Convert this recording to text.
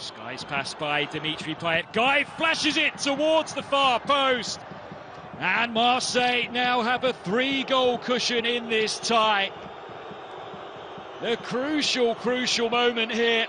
Skies passed by Dimitri Payet. Gueye flashes it towards the far post. And Marseille now have a three goal cushion in this tie. The crucial, crucial moment here